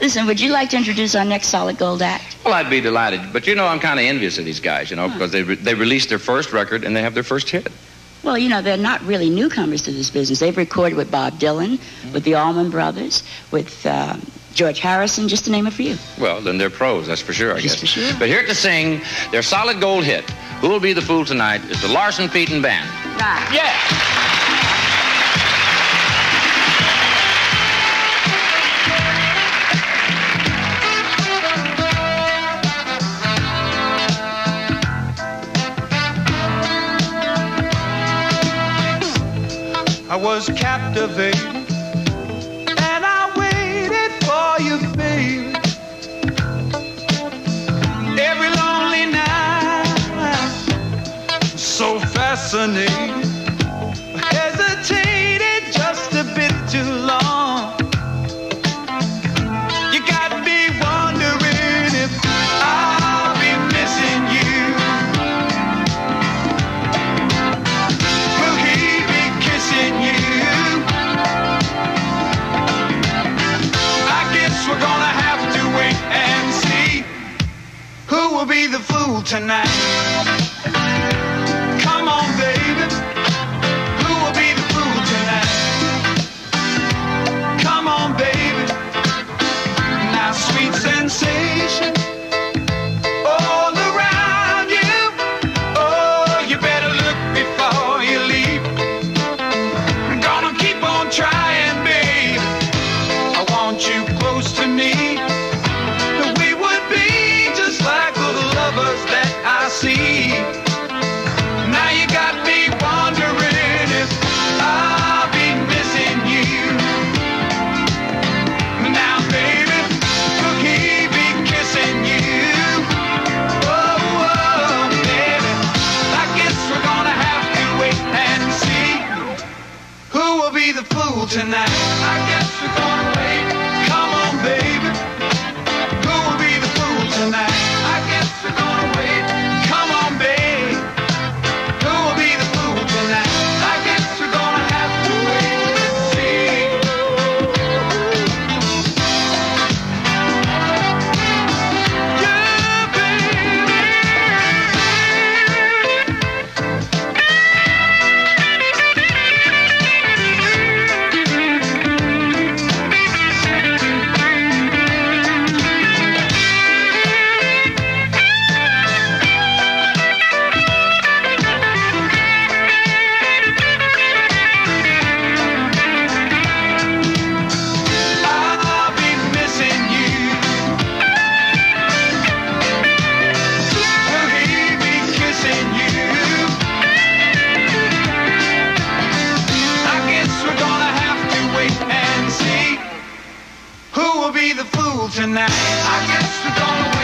Listen, would you like to introduce our next solid gold act? Well, I'd be delighted. But you know, I'm kind of envious of these guys, you know, because they, re- they released their first record and they have their first hit. Well, you know, they're not really newcomers to this business. They've recorded with Bob Dylan, with the Allman Brothers, with uh, George Harrison, just to name a few. Well, then they're pros, that's for sure, I Just guess. for sure. But here to sing their solid gold hit, Who Will Be the Fool Tonight, is the Larsen Feiten Band. Right. Yeah! I was captivated and I waited for you, baby. Every lonely night, so fascinating. Tonight. Fool tonight. I guess we're gonna